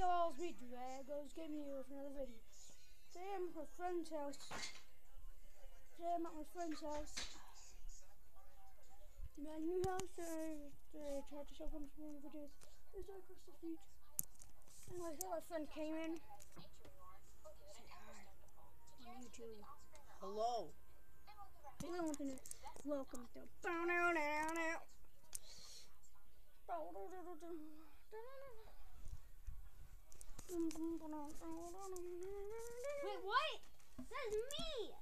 y'all, it's me Dragos Gaming here with another video. Today I'm at my friend's house. Today I'm at my friend's house. My new house, I, I tried to show him some more videos. It's right across the street. Anyway, so my friend came in. Say hi on YouTube. Hello. Hello. Welcome to Bow Now Now Now. That's me!